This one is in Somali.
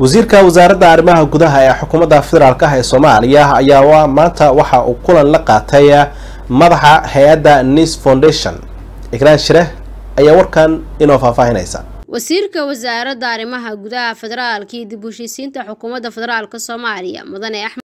wasiirka wasaaradda arrimaha gudaha ee xukuumadda federaalk ah ee soomaaliya ayaa maanta waxa uu kulan la qaatay madaxa hay'adda nis foundation. Ikraan shireh ayaa warkan inoo faahfaahinaysa. Wasiirka wasaaradda arrimaha gudaha federaalka iyo dib u heshiisiinta xukuumadda federaalk soomaaliya mudane axmed